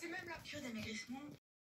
C'est même la cure d'amaigrissement.